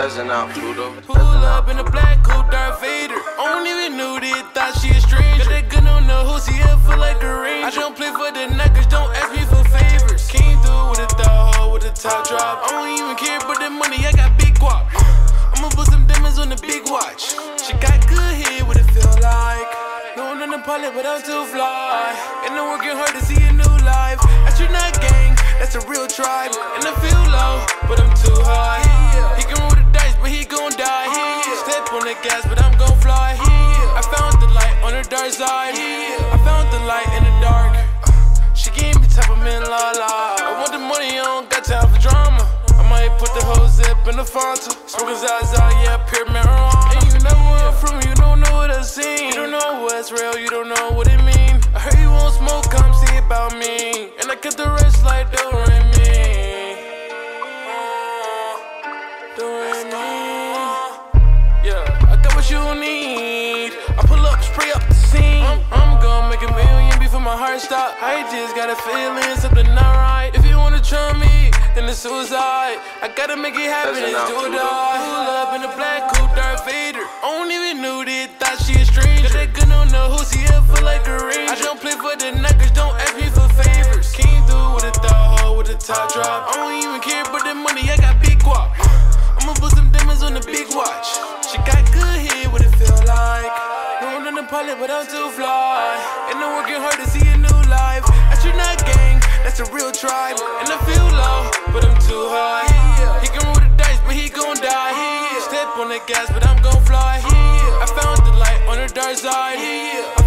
out, Pluto. Pull up in a black coupe, Darth Vader. Don't even know they thought she a stranger. Got that gun on the hood, see her feel like a ranger. I don't play for the knockers, don't ask me for favors. Came through with a thought with a top drop. I don't even care about the money, I got big guap. I'ma put some diamonds on the big watch. She got good head, what it feel like. No one on the pilot, but I'm too fly. And I'm working hard to see a new life. That's your Astronaut gang, that's a real tribe. And I feel low, the gas, but I'm gon' fly. I found the light on the dark side. I found the light in the dark. She gave me type of men la la. I want the money, I don't got time for drama. I might put the whole zip in the Fanta. Smoking Zaza, yeah, pure marijuana. And you know where I'm from, you don't know what I seen. You don't know what's real, you don't know what it mean. I heard you won't smoke, come see about me. And I kept the rest what you need. I pull up, spray up the scene. I'm, I'm gonna make a million before my heart stop. I just got a feeling something not right. If you wanna try me, then it's suicide. I gotta make it happen, it's do or die. Pull up in a black coupe, Darth Vader. I don't even know they thought she a stranger. Got that gun on the hood, see her feel like a ranger. I don't play for the knockers, don't ask me for favors. Came through with a thought hole with a top drop. I don't even care about the money, I got big guap. I'ma put some diamonds on the big watch. pilot, but I'm too fly. And I'm working hard to see a new life. Astronaut gang, that's a real tribe. And I feel low, but I'm too high. He can roll the dice, but he gon' die. Step on the gas, but I'm gon' fly. I found the light on the dark side.